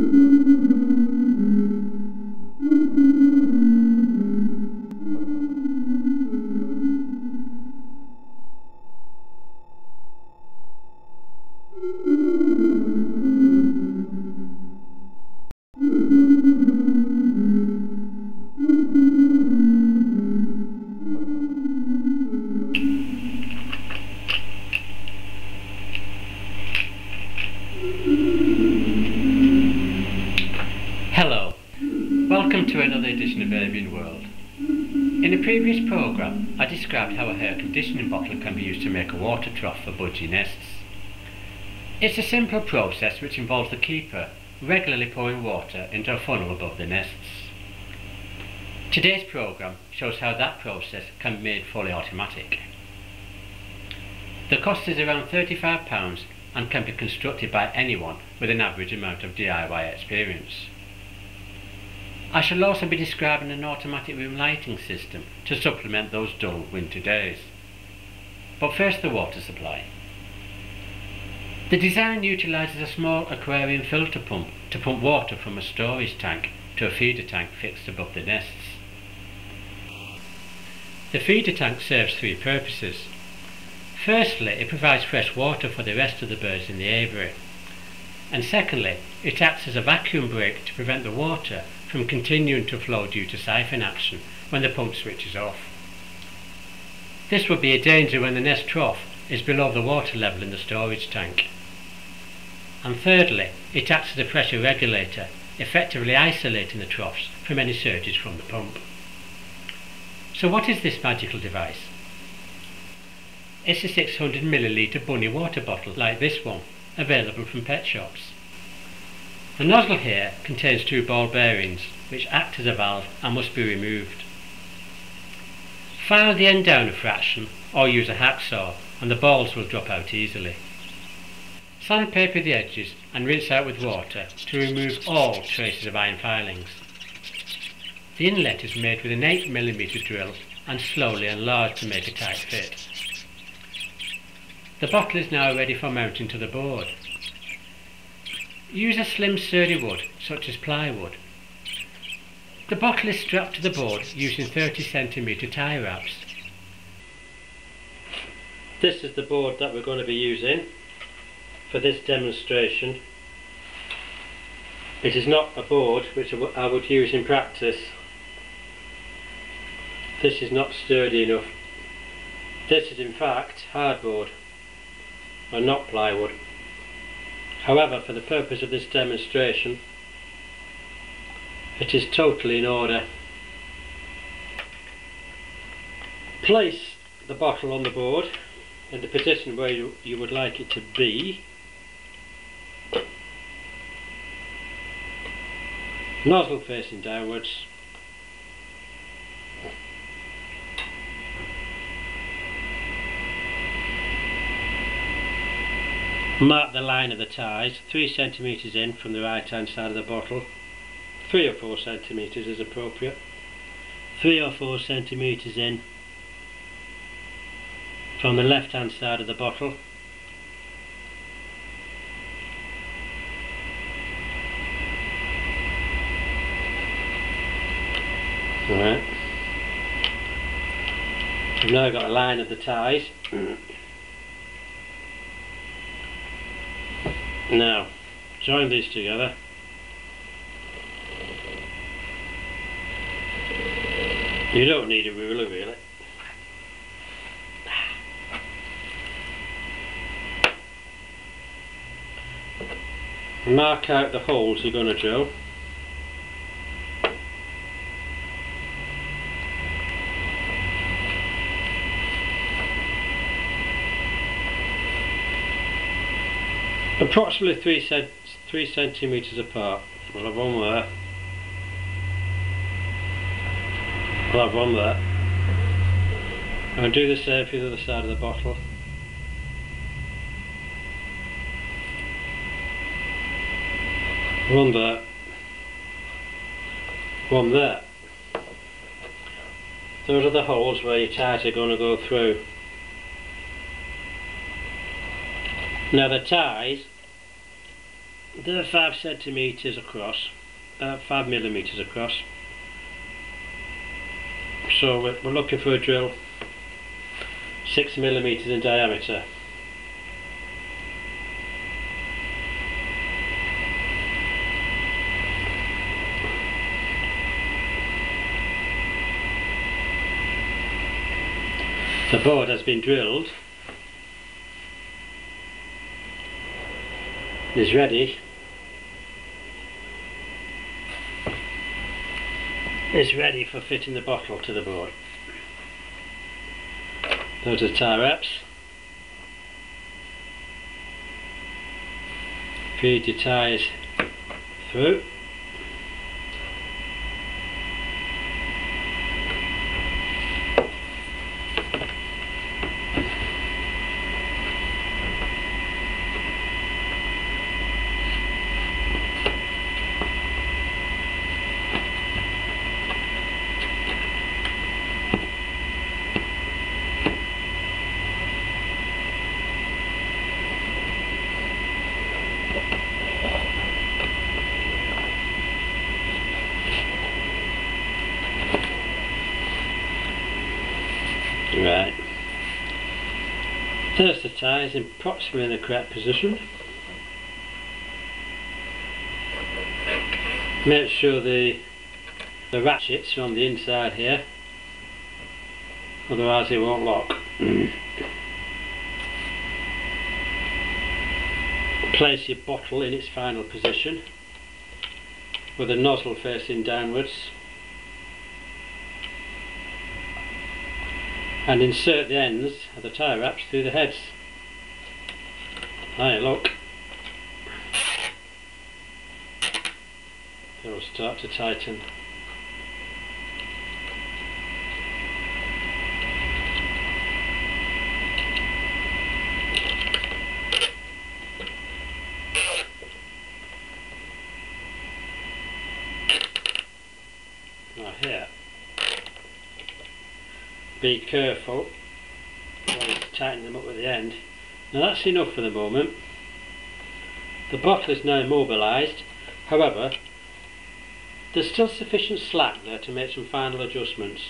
Welcome to World. In a previous programme, I described how a hair conditioning bottle can be used to make a water trough for budgie nests. It's a simple process which involves the keeper regularly pouring water into a funnel above the nests. Today's programme shows how that process can be made fully automatic. The cost is around £35 and can be constructed by anyone with an average amount of DIY experience. I shall also be describing an automatic room lighting system to supplement those dull winter days. But first the water supply. The design utilises a small aquarium filter pump to pump water from a storage tank to a feeder tank fixed above the nests. The feeder tank serves three purposes. Firstly, it provides fresh water for the rest of the birds in the aviary. And secondly, it acts as a vacuum break to prevent the water from continuing to flow due to siphon action when the pump switches off. This would be a danger when the nest trough is below the water level in the storage tank. And thirdly, it acts as a pressure regulator, effectively isolating the troughs from any surges from the pump. So what is this magical device? It's a 600 milliliter bunny water bottle like this one, available from pet shops. The nozzle here contains two ball bearings which act as a valve and must be removed. File the end down a fraction or use a hacksaw and the balls will drop out easily. Sandpaper the edges and rinse out with water to remove all traces of iron filings. The inlet is made with an 8mm drill and slowly enlarged to make a tight fit. The bottle is now ready for mounting to the board. Use a slim sturdy wood, such as plywood. The bottle is strapped to the board using 30cm tie wraps. This is the board that we're going to be using for this demonstration. It is not a board which I would use in practice. This is not sturdy enough. This is in fact hardboard and not plywood. However, for the purpose of this demonstration, it is totally in order. Place the bottle on the board in the position where you, you would like it to be. Nozzle facing downwards. Mark the line of the ties, 3 centimetres in from the right hand side of the bottle. 3 or 4 centimetres is appropriate. 3 or 4 centimetres in from the left hand side of the bottle. Alright. We've now got a line of the ties. Now, join these together. You don't need a ruler really. Mark out the holes you're going to drill. Approximately three cent three centimeters apart. We'll have one there. We'll have one there. And do the same for the other side of the bottle. One there. One there. Those are the holes where your ties are going to go through. Now the ties they're five centimeters across, uh, five millimeters across. So we're, we're looking for a drill six millimeters in diameter. The board has been drilled is ready is ready for fitting the bottle to the board. Those are tie wraps. Feed your ties through. Right. There's the tyres in approximately in the correct position. Make sure the the ratchets are on the inside here, otherwise it won't lock. Mm. Place your bottle in its final position with the nozzle facing downwards and insert the ends of the tie wraps through the heads. Hi, look. They'll start to tighten. Now here be careful tighten them up at the end. Now that's enough for the moment. The bottle is now immobilised, however there's still sufficient slack there to make some final adjustments.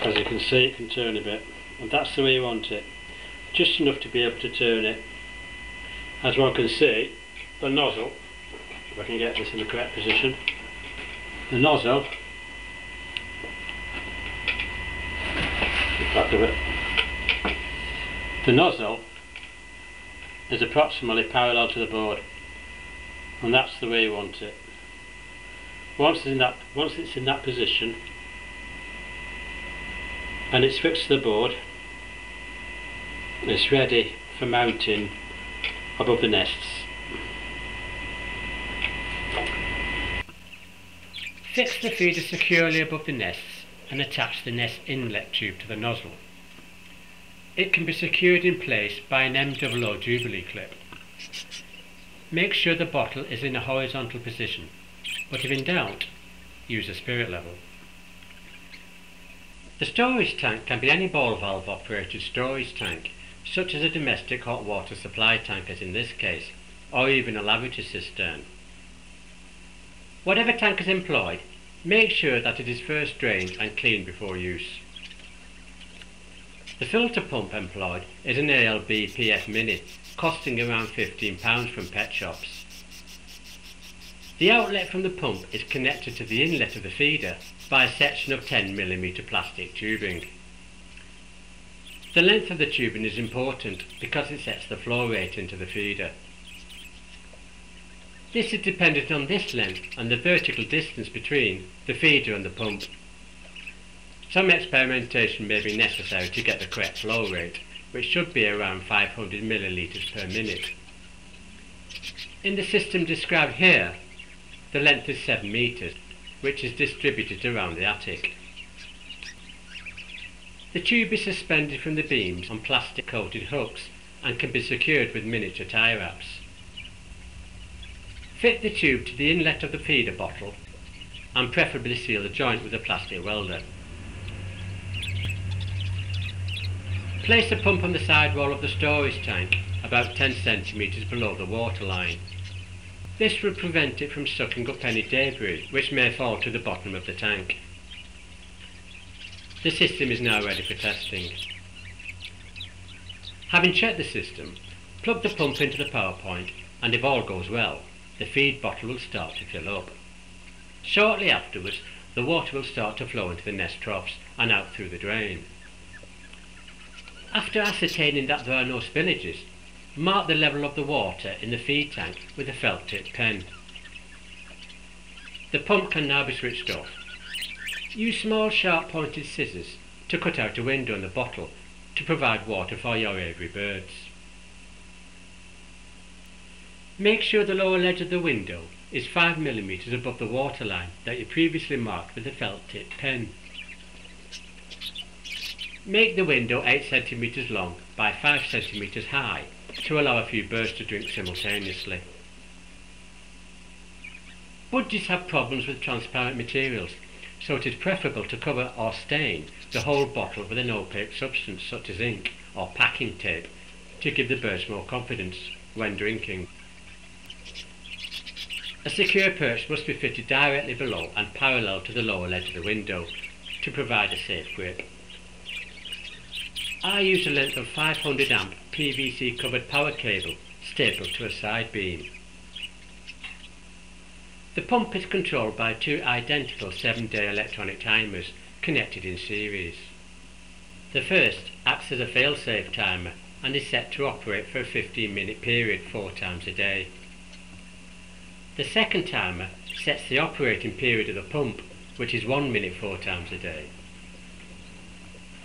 As you can see it can turn a bit and that's the way you want it. Just enough to be able to turn it. As one can see the nozzle, if I can get this in the correct position, the nozzle back of it. The nozzle is approximately parallel to the board and that's the way you want it. Once it's in that, once it's in that position and it's fixed to the board it's ready for mounting above the nests. Fix the feeder securely above the nests and attach the nest inlet tube to the nozzle. It can be secured in place by an MOO Jubilee clip. Make sure the bottle is in a horizontal position, but if in doubt, use a spirit level. The storage tank can be any ball valve operated storage tank, such as a domestic hot water supply tank as in this case, or even a lavatory cistern. Whatever tank is employed, Make sure that it is first drained and cleaned before use. The filter pump employed is an ALB PF Mini, costing around £15 from pet shops. The outlet from the pump is connected to the inlet of the feeder by a section of 10mm plastic tubing. The length of the tubing is important because it sets the flow rate into the feeder. This is dependent on this length and the vertical distance between the feeder and the pump. Some experimentation may be necessary to get the correct flow rate, which should be around 500 millilitres per minute. In the system described here, the length is 7 metres, which is distributed around the attic. The tube is suspended from the beams on plastic coated hooks and can be secured with miniature tie wraps. Fit the tube to the inlet of the feeder bottle and preferably seal the joint with a plastic welder. Place the pump on the side wall of the storage tank about 10 centimetres below the waterline. This will prevent it from sucking up any debris which may fall to the bottom of the tank. The system is now ready for testing. Having checked the system, plug the pump into the power point and if all goes well, the feed bottle will start to fill up. Shortly afterwards, the water will start to flow into the nest troughs and out through the drain. After ascertaining that there are no spillages, mark the level of the water in the feed tank with a felt tip pen. The pump can now be switched off. Use small sharp pointed scissors to cut out a window in the bottle to provide water for your aviary birds. Make sure the lower ledge of the window is 5mm above the waterline that you previously marked with a felt tip pen. Make the window 8cm long by 5cm high to allow a few birds to drink simultaneously. Budgies have problems with transparent materials so it is preferable to cover or stain the whole bottle with an opaque substance such as ink or packing tape to give the birds more confidence when drinking. A secure perch must be fitted directly below and parallel to the lower ledge of the window to provide a safe grip. I use a length of 500 amp PVC covered power cable stapled to a side beam. The pump is controlled by two identical 7-day electronic timers connected in series. The first acts as a fail-safe timer and is set to operate for a 15 minute period four times a day. The second timer sets the operating period of the pump, which is one minute four times a day.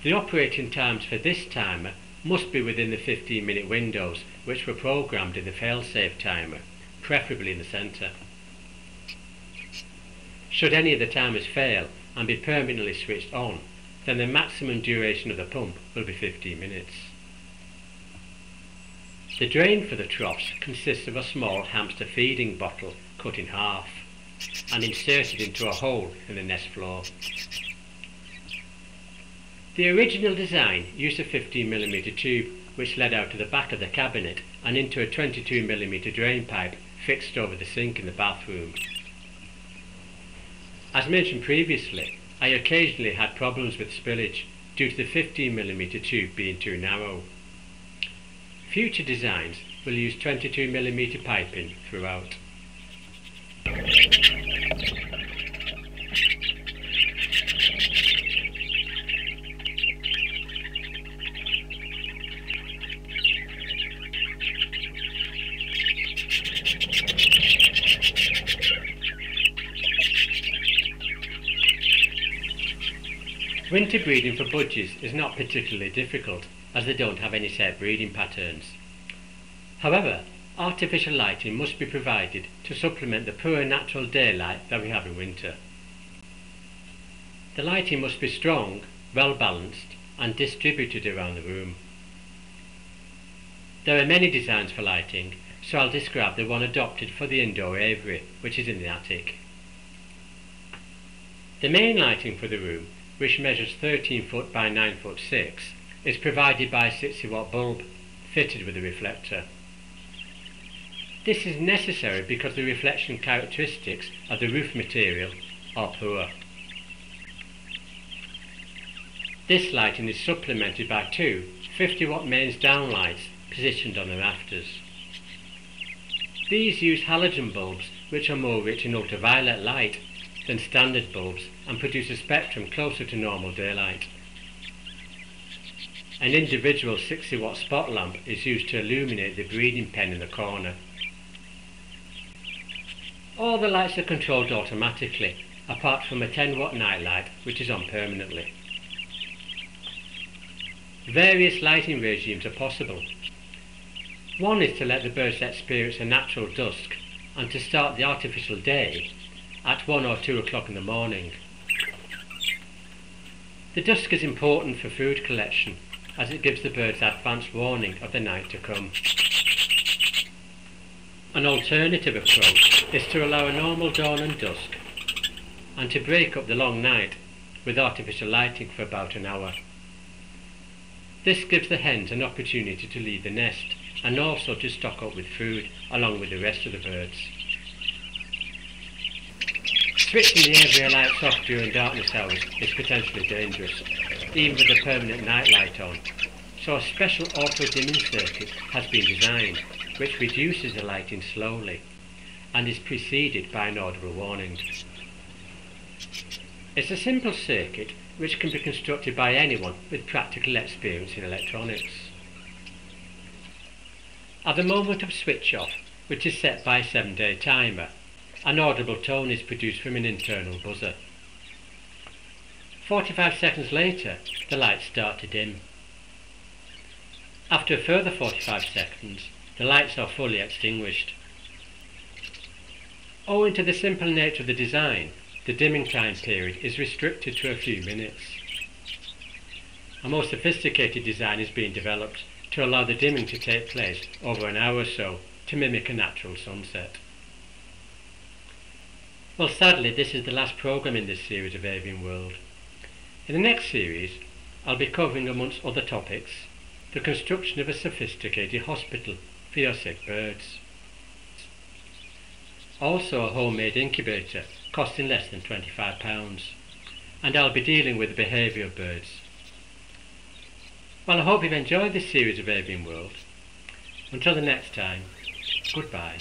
The operating times for this timer must be within the 15 minute windows which were programmed in the fail-safe timer, preferably in the centre. Should any of the timers fail and be permanently switched on, then the maximum duration of the pump will be 15 minutes. The drain for the troughs consists of a small hamster feeding bottle cut in half and inserted into a hole in the nest floor. The original design used a 15mm tube which led out to the back of the cabinet and into a 22mm drain pipe fixed over the sink in the bathroom. As mentioned previously, I occasionally had problems with spillage due to the 15mm tube being too narrow. Future designs will use 22mm piping throughout. Winter breeding for budgies is not particularly difficult as they don't have any set breeding patterns. However, artificial lighting must be provided to supplement the poor natural daylight that we have in winter. The lighting must be strong, well balanced and distributed around the room. There are many designs for lighting, so I'll describe the one adopted for the indoor aviary, which is in the attic. The main lighting for the room which measures 13 foot by 9 foot 6, is provided by a 60 watt bulb fitted with a reflector. This is necessary because the reflection characteristics of the roof material are poor. This lighting is supplemented by two 50 watt mains downlights positioned on the rafters. These use halogen bulbs which are more rich in ultraviolet light than standard bulbs and produce a spectrum closer to normal daylight. An individual 60 watt spot lamp is used to illuminate the breeding pen in the corner. All the lights are controlled automatically, apart from a 10 watt night light which is on permanently. Various lighting regimes are possible. One is to let the birds experience a natural dusk and to start the artificial day at 1 or 2 o'clock in the morning. The dusk is important for food collection as it gives the birds advance warning of the night to come. An alternative approach is to allow a normal dawn and dusk and to break up the long night with artificial lighting for about an hour. This gives the hens an opportunity to leave the nest and also to stock up with food along with the rest of the birds. Switching the aviary lights off during darkness hours is potentially dangerous, even with a permanent night light on, so a special auto-dimming circuit has been designed which reduces the lighting slowly and is preceded by an audible warning. It's a simple circuit which can be constructed by anyone with practical experience in electronics. At the moment of switch off, which is set by a 7 day timer, an audible tone is produced from an internal buzzer. 45 seconds later, the lights start to dim. After a further 45 seconds, the lights are fully extinguished. Owing to the simple nature of the design, the dimming time period is restricted to a few minutes. A more sophisticated design is being developed to allow the dimming to take place over an hour or so to mimic a natural sunset. Well, sadly, this is the last programme in this series of Avian World. In the next series, I'll be covering, amongst other topics, the construction of a sophisticated hospital for your sick birds. Also a homemade incubator costing less than £25, and I'll be dealing with the behaviour of birds. Well, I hope you've enjoyed this series of Avian World. Until the next time, goodbye.